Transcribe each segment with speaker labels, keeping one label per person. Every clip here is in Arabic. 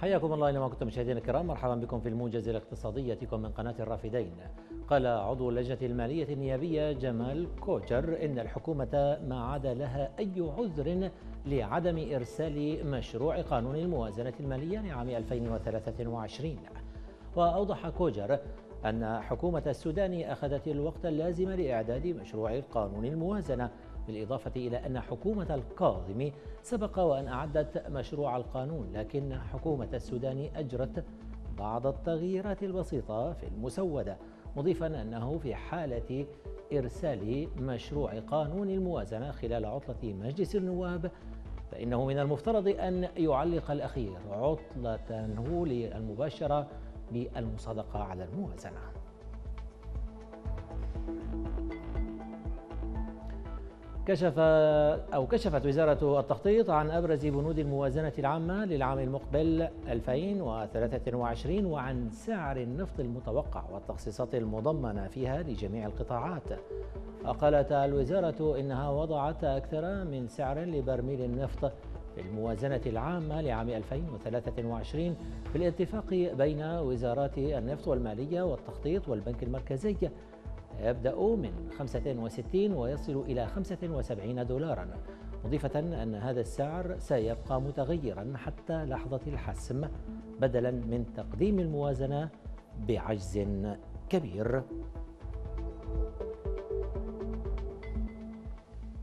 Speaker 1: حياكم الله اينما كنتم مشاهدينا الكرام مرحبا بكم في الموجز الاقتصادي ياتيكم من قناة الرافدين. قال عضو اللجنة المالية النيابية جمال كوجر إن الحكومة ما عاد لها أي عذر لعدم إرسال مشروع قانون الموازنة المالية لعام 2023. وأوضح كوجر أن حكومة السودان أخذت الوقت اللازم لإعداد مشروع قانون الموازنة بالإضافة إلى أن حكومة الكاظمي سبق وأن أعدت مشروع القانون لكن حكومة السودان أجرت بعض التغييرات البسيطة في المسودة مضيفا أنه في حالة إرسال مشروع قانون الموازنة خلال عطلة مجلس النواب فإنه من المفترض أن يعلق الأخير عطلته للمباشرة بالمصادقة على الموازنة. كشف أو كشفت وزارة التخطيط عن أبرز بنود الموازنة العامة للعام المقبل 2023 وعن سعر النفط المتوقع والتخصيصات المضمنة فيها لجميع القطاعات. وقالت الوزارة إنها وضعت أكثر من سعر لبرميل النفط في الموازنة العامة لعام 2023 بالاتفاق بين وزارات النفط والمالية والتخطيط والبنك المركزي يبدأ من 65 ويصل إلى 75 دولارا. مضيفة أن هذا السعر سيبقى متغيرا حتى لحظة الحسم بدلا من تقديم الموازنة بعجز كبير.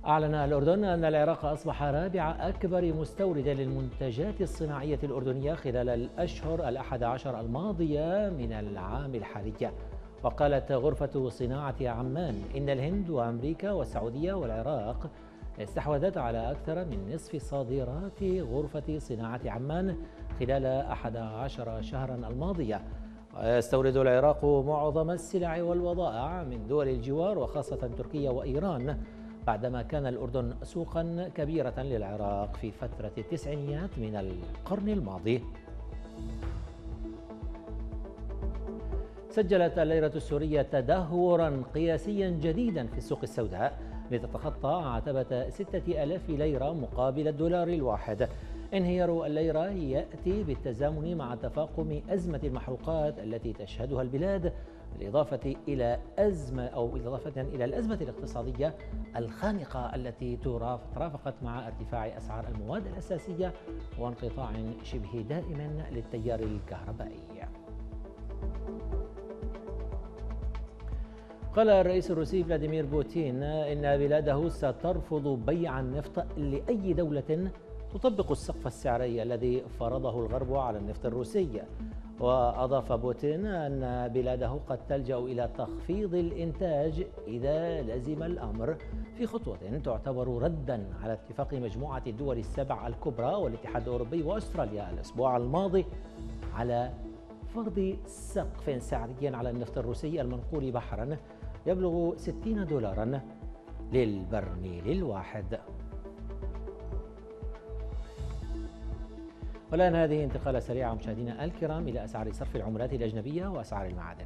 Speaker 1: أعلن الأردن أن العراق أصبح رابع أكبر مستورد للمنتجات الصناعية الأردنية خلال الأشهر الأحد عشر الماضية من العام الحالي. وقالت غرفة صناعة عمان إن الهند وأمريكا والسعودية والعراق استحوذت على أكثر من نصف صادرات غرفة صناعة عمان خلال 11 شهرا الماضية. ويستورد العراق معظم السلع والبضائع من دول الجوار وخاصة تركيا وإيران بعدما كان الأردن سوقا كبيرة للعراق في فترة التسعينيات من القرن الماضي. سجلت الليرة السورية تدهورا قياسيا جديدا في السوق السوداء لتتخطى عتبة ستة ألاف ليرة مقابل الدولار الواحد. انهيار الليرة يأتي بالتزامن مع تفاقم أزمة المحروقات التي تشهدها البلاد بالإضافة إلى أزمة أو إضافة إلى الأزمة الاقتصادية الخانقة التي ترافقت مع ارتفاع أسعار المواد الأساسية وانقطاع شبه دائم للتيار الكهربائي. قال الرئيس الروسي فلاديمير بوتين إن بلاده سترفض بيع النفط لأي دولة تطبق السقف السعري الذي فرضه الغرب على النفط الروسي. وأضاف بوتين أن بلاده قد تلجأ إلى تخفيض الإنتاج إذا لزم الأمر. في خطوة تعتبر ردا على اتفاق مجموعة الدول السبع الكبرى والاتحاد الأوروبي وأستراليا الأسبوع الماضي على فرض سقف سعري على النفط الروسي المنقول بحرا. يبلغ 60 دولارا للبرميل الواحد. والآن هذه انتقالة سريعة مشاهدينا الكرام إلى أسعار صرف العملات الأجنبية وأسعار المعادن.